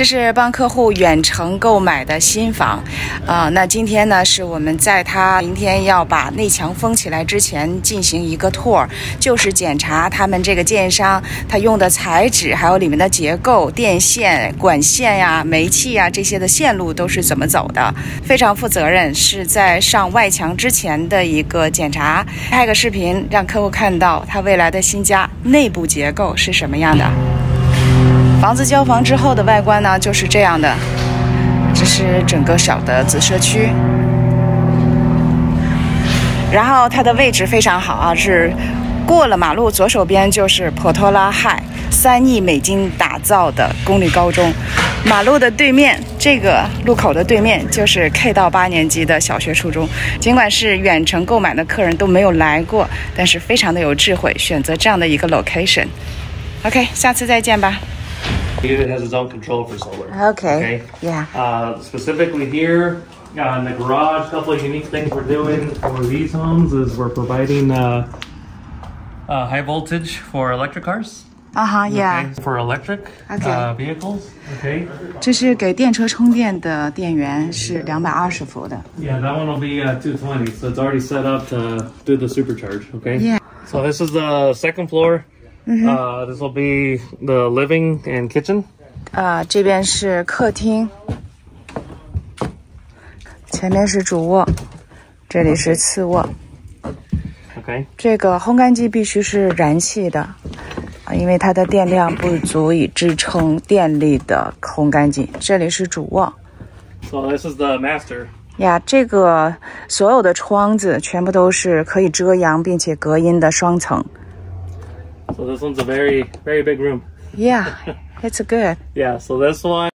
这是帮客户远程购买的新房，啊、那今天呢是我们在他明天要把内墙封起来之前进行一个 tour，就是检查他们这个建商他用的材质，还有里面的结构、电线、管线呀、煤气呀这些的线路都是怎么走的，非常负责任，是在上外墙之前的一个检查。拍个视频让客户看到他未来的新家内部结构是什么样的。房子交房之后的外观呢，就是这样的。这是整个小的子社区，然后它的位置非常好啊，是过了马路左手边就是普托拉海三亿美金打造的公立高中，马路的对面这个路口的对面就是 K 到八年级的小学、初中。尽管是远程购买的客人都没有来过，但是非常的有智慧，选择这样的一个 location。OK，下次再见吧。Unit has its own control for solar. Okay. Yeah. Uh, specifically here uh, in the garage, a couple of unique things we're doing for these homes is we're providing uh, uh, high voltage for electric cars. 啊哈，Yeah， okay, For electric Okay. uh, vehicles. Okay. 这是给电车充电的电源，是两百二十伏的。 Yeah, that one will be uh, 220, so it's already set up to do the supercharge. Okay. Yeah. So this is the second floor. Uh, this will be the living and kitchen. 啊，这边是客厅，前面是主卧，这里是次卧。Okay. 这个烘干机必须是燃气的，啊，因为它的电量不足以支撑电力的烘干机。这里是主卧 So this is the master. 呀，这个所有的窗子全部都是可以遮阳并且隔音的双层。So this one's a very, very big room. Yeah, it's a good. Yeah, so this one